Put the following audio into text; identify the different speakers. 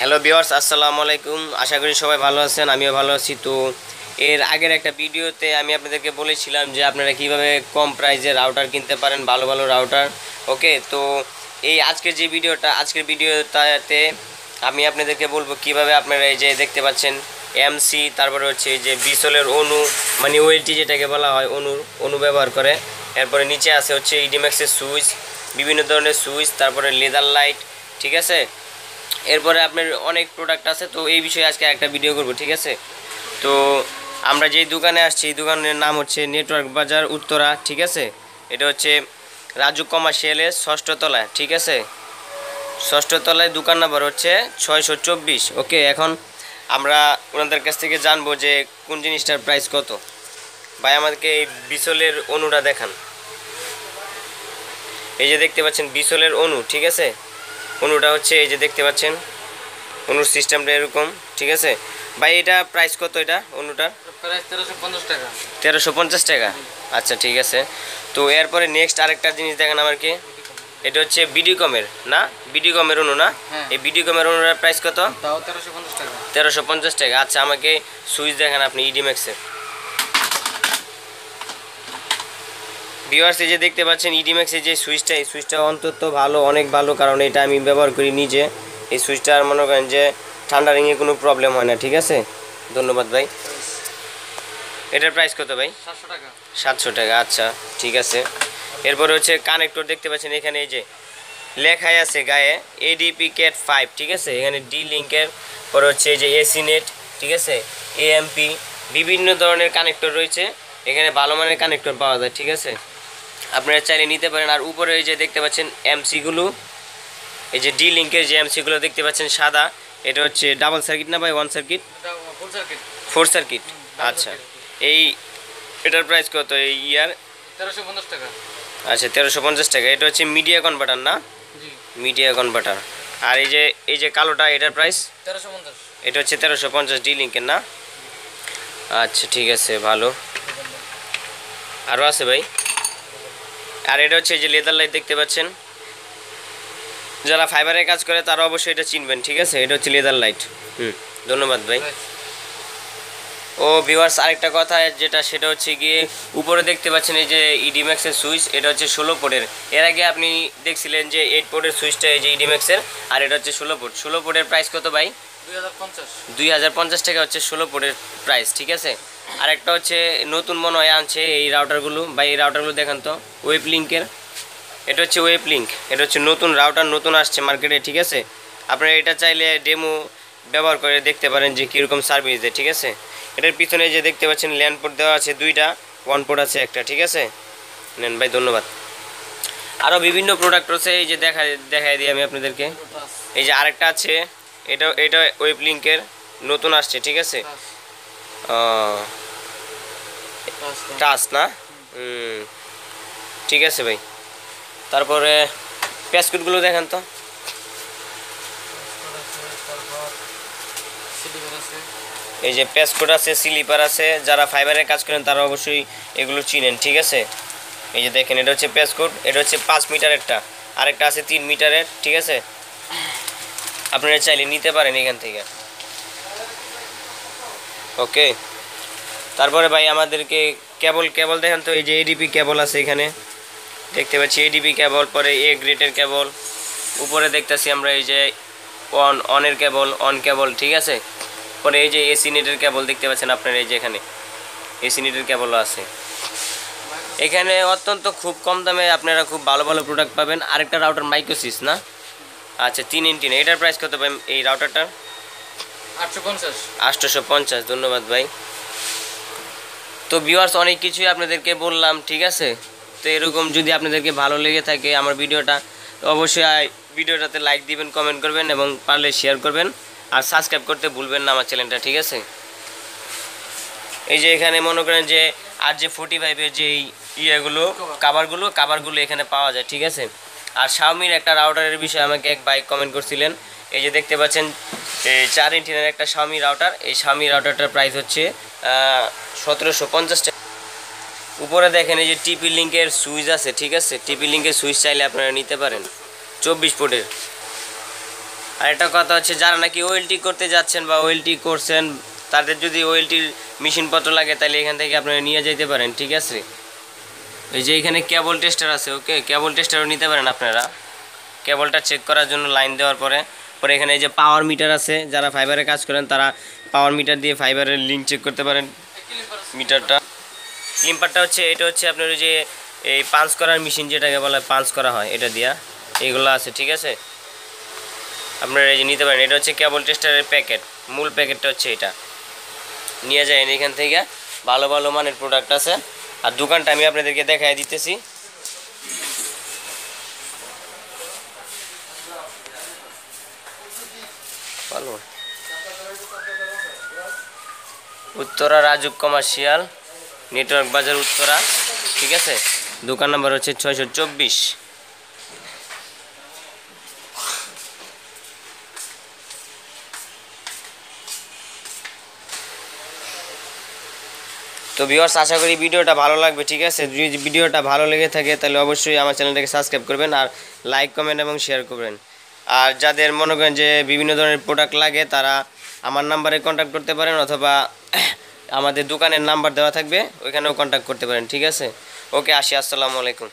Speaker 1: Hello বিওয়ার্স আসসালামু আলাইকুম। আশা করি সবাই ভালো আছেন, আমিও ভালো আছি। তো এর আগের একটা ভিডিওতে আমি আপনাদেরকে বলেছিলাম যে আপনারা কীভাবে কম প্রাইসে রাউটার কিনতে পারেন, ভালো ভালো রাউটার ওকে তো এই আজকের যে ভিডিওটা, আজকের ভিডিওটাতে আমি আপনাদেরকে বলব কীভাবে আপনারা এই যে দেখতে পাচ্ছেন এমসি তারপরে হচ্ছে যে বিসলের অনু মানে ওয়েলটি যেটাকে বলা হয় অনু অনু ব্যবহার করে। এরপরে নিচে আছে হচ্ছে ইডিম্যাক্সের সুইচ বিভিন্ন ধরনের সুইচ তারপরে লেদার লাইট, ঠিক আছে? এরপরে আপনার অনেক প্রোডাক্ট আছে, তো এই বিষয়ে আজকে একটা ভিডিও করব, ঠিক আছে? তো আমরা যেই দোকানে আসছি, এই দোকানের নাম হচ্ছে নেটওয়ার্ক বাজার উত্তরা, ঠিক আছে? এটা হচ্ছে রাজু কমার্শিয়ালের ষষ্ঠ তলায়, ঠিক আছে? ষষ্ঠ তলায় দোকান নাম্বার হচ্ছে ছয়শো চব্বিশ, ওকে? এখন আমরা ওনাদের কাছ থেকে জানব যে কোন জিনিসটার প্রাইস কত। ভাই, আমাদেরকে এই বিসলের অনুটা দেখান। এই যে দেখতে পাচ্ছেন বিসলের অনু ঠিক আছে? অনুটা হচ্ছে এই যে দেখতে পাচ্ছেন অনুর সিস্টেমটা এরকম ঠিক আছে? ভাই এটা প্রাইস কত এটা অনুটার
Speaker 2: প্রাইস তেরোশো পঞ্চাশ টাকা।
Speaker 1: তেরোশো পঞ্চাশ টাকা? আচ্ছা ঠিক আছে। তো এরপরে নেক্সট আরেকটা জিনিস দেখেন আমাকে। এটা হচ্ছে বিডিকমের না? বিডিকমের অনু না?
Speaker 2: হ্যাঁ।
Speaker 1: এই বিডিকমের অনুটার প্রাইস কত?
Speaker 2: তেরোশো পঞ্চাশ টাকা।
Speaker 1: তেরোশো পঞ্চাশ টাকা। আচ্ছা আমাকে সুইচ দেখেন আপনি ইডিম্যাক্সের ভিউয়ার্স এই যে দেখতে পাচ্ছেন ইডিম্যাক্সের যে সুইচটা, এই সুইচটা অন্তত ভালো, অনেক ভালো, কারণ এটা আমি ব্যবহার করি নিজে। এই সুইচটা আর মনে করেন যে ঠান্ডা রিংয়ে কোনো প্রবলেম হয় না, ঠিক আছে? ধন্যবাদ ভাই। এটার প্রাইস কত ভাই?
Speaker 2: সাতশো টাকা
Speaker 1: আচ্ছা ঠিক আছে। এরপরে হচ্ছে কানেক্টর দেখতে পাচ্ছেন, এখানে এই যে লেখাই আছে গায়ে এডিপি ক্যাট ফাইভ ঠিক আছে? এখানে ডি লিঙ্কের পরে হচ্ছে এই যে এসি নেট ঠিক আছে? এএমপি বিভিন্ন ধরনের কানেক্টর রয়েছে। এখানে ভালো মানের কানেক্টর পাওয়া যায়, ঠিক আছে? আপনারা চাইলে নিতে পারেন। আর উপরে এই যে দেখতে পাচ্ছেন এমসিগুলো এই যে ডি লিঙ্কের যে এমসিগুলো দেখতে পাচ্ছেন সাদা এটা হচ্ছে ডাবল সার্কিট না ভাই ওয়ান সার্কিট ফোর সার্কিট আচ্ছা। এই এটার প্রাইস কত এই ইয়ার
Speaker 2: তেরোশো পঞ্চাশ টাকা।
Speaker 1: আচ্ছা তেরোশো পঞ্চাশ টাকা। এটা হচ্ছে মিডিয়া কনভার্টার না? মিডিয়া কনভার্টার আর এই যে এই যে কালোটা এটার প্রাইস
Speaker 2: তেরোশো পঞ্চাশ।
Speaker 1: এটা হচ্ছে তেরোশো পঞ্চাশ ডি লিঙ্কের না আচ্ছা ঠিক আছে ভালো। আরও আছে ভাই? আর এটা হচ্ছে এই যে লেদার লাইট দেখতে পাচ্ছেন। যারা ফাইবারের কাজ করে তারা অবশ্যই এটা চিনবেন ঠিক আছে? এটা হচ্ছে লেদার লাইট হুম ধন্যবাদ ভাই। ও ভিউয়ার্স আরেকটা কথা যেটা সেটা হচ্ছে গিয়ে উপরে দেখতে পাচ্ছেন এই যে ইডিম্যাক্সের সুইচ এটা হচ্ছে ষোলো পোর্টের। এর আগে আপনি দেখছিলেন যে এইট পোর্টের সুইচটা এই যে ইডিম্যাক্সের আর এটা হচ্ছে ষোলো পোর্ট। ষোলো পোর্টের প্রাইস কত ভাই?
Speaker 2: দুই হাজার পঞ্চাশ।
Speaker 1: দুই হাজার পঞ্চাশ টাকা হচ্ছে ষোলো পোর্টের প্রাইস ঠিক আছে? আর একটা হচ্ছে নতুন মনে হয় আনছে এই রাউটারগুলো বা এই রাউটারগুলো দেখান তো ওয়েব লিঙ্কের এটা হচ্ছে ওয়েব লিঙ্ক এটা হচ্ছে নতুন রাউটার নতুন আসছে মার্কেটে ঠিক আছে? আপনারা এটা চাইলে ডেমো ব্যবহার করে দেখতে পারেন যে কীরকম সার্ভিস দেয় ঠিক আছে? এটার পিছনে যে দেখতে পাচ্ছেন ল্যান্ড পোর্ট দেওয়া আছে দুইটা ওয়ান পোর্ট আছে একটা ঠিক আছে? নেন ভাই ধন্যবাদ। আরও বিভিন্ন প্রোডাক্ট রয়েছে এই যে দেখা দেখাই দিই আমি আপনাদেরকে। এই যে আরেকটা আছে এটা এটা ওয়েব লিঙ্কের নতুন আসছে ঠিক আছে? টাচ না? ঠিক আছে ভাই। তারপরে প্যাসকুটগুলো দেখেন তো। এই যে প্যাসকুট আছে, স্লিপার আছে, যারা ফাইবারের কাজ করেন তারা অবশ্যই এগুলো চিনেন, ঠিক আছে? এই যে দেখেন, এটা হচ্ছে প্যাসকুট, এটা হচ্ছে পাঁচ মিটার মিটারেরটা। আরেকটা আছে তিন মিটারের, ঠিক আছে? আপনারা চাইলে নিতে পারেন এখান থেকে। ওকে। তারপরে ভাই আমাদেরকে কেবল কেবল দেখেন তো এই যে এডিপি কেবল আছে এখানে। দেখতে পাচ্ছি এডিপি কেবল পরে এ গ্রেটের কেবল। উপরে দেখতেছি আমরা এই যে অন অনের কেবল অন কেবল ঠিক আছে? পরে এই যে এসি নেটের কেবল দেখতে পাচ্ছেন আপনারা এই যে এখানে। এসি নেটের কেবলও আছে। এখানে অত্যন্ত খুব কম দামে আপনারা খুব ভালো ভালো প্রোডাক্ট পাবেন। আরেকটা রাউটার মাইক্রোসিস না? আচ্ছা তিন ইন্টি না। এটার প্রাইস কত ভাই এই রাউটারটার
Speaker 2: আটশো পঞ্চাশ।
Speaker 1: আটশোশো পঞ্চাশ ধন্যবাদ ভাই। তো ভিউয়ার্স অনেক কিছুই আপনাদেরকে বললাম, ঠিক আছে? তো এরকম যদি আপনাদেরকে ভালো লেগে থাকে আমার ভিডিওটা অবশ্যই ভিডিওটাতে লাইক দিবেন কমেন্ট করবেন এবং পারলে শেয়ার করবেন। আর সাবস্ক্রাইব করতে ভুলবেন না আমার চ্যানেলটা ঠিক আছে? এই যে এখানে মনে করেন যে আর যে ফোর্টি ফাইভের যে ইয়েগুলো কাভারগুলো কাভারগুলো এখানে পাওয়া যায়, ঠিক আছে? আর শাওমির একটা রাউটারের বিষয়ে আমাকে এক বাইক কমেন্ট করছিলেন এই যে দেখতে পাচ্ছেন চার ইঞ্চিনের একটা স্বামী রাউটার এই শাওমি রাউটারটার প্রাইস হচ্ছে সতেরোশো পঞ্চাশ টাকা। উপরে দেখেন এই যে টিপি লিঙ্কের সুইচ আছে, ঠিক আছে? টিপি লিঙ্কের সুইচ চাইলে আপনারা নিতে পারেন, চব্বিশ ফুটের আর একটা কথা হচ্ছে, যারা নাকি ওয়েলটি করতে যাচ্ছেন বা ওয়েলটি করছেন, তাদের যদি ওয়েলটির মেশিনপত্র লাগে, তাহলে এখান থেকে আপনারা নিয়ে যেতে পারেন, ঠিক আছে? এই যে এখানে কেবল টেস্টার আছে ওকে কেবল টেস্টারও নিতে পারেন আপনারা। কেবলটা চেক করার জন্য লাইন দেওয়ার পরে। পরে এখানে যে পাওয়ার মিটার আছে, যারা ফাইবারে কাজ করেন, তারা পাওয়ার মিটার দিয়ে ফাইবারের লিঙ্ক চেক করতে পারেন মিটারটা ক্লিম্পারটা হচ্ছে, এটা হচ্ছে আপনার যে, এই পাঞ্চ করার মেশিন যেটাকে বলে পাঞ্চ করা হয়, এটা দিয়া। এগুলো আছে, ঠিক আছে? আপনারা এই যে নিতে পারেন, এটা হচ্ছে কেবল টেস্টারের প্যাকেট মূল প্যাকেটটা হচ্ছে এটা। নিয়ে যায় এখান থেকে। ভালো ভালো মানের প্রোডাক্ট আছে। আর দোকানটা আমি আপনাদেরকে দেখাই দিতেছি। ভালো উত্তরা রাজুক কমার্শিয়াল, নেটওয়ার্ক বাজার উত্তরা, ঠিক আছে? দোকান নাম্বার হচ্ছে ছয়শো চব্বিশ। তো ভিউয়ার্স আশা করি ভিডিওটা ভালো লাগবে, ঠিক আছে? যদি ভিডিওটা ভালো লেগে থাকে, তাহলে অবশ্যই আমার চ্যানেলটাকে সাবস্ক্রাইব করবেন আর লাইক কমেন্ট এবং শেয়ার করবেন। আর যাদের মনে করেন যে বিভিন্ন ধরনের প্রোডাক্ট লাগে, তারা আমার নাম্বারে কন্ট্যাক্ট করতে পারেন অথবা আমাদের দোকানের নাম্বার দেওয়া থাকবে, ওইখানেও কন্ট্যাক্ট করতে পারেন, ঠিক আছে? ওকে আসি, আসসালামু আলাইকুম।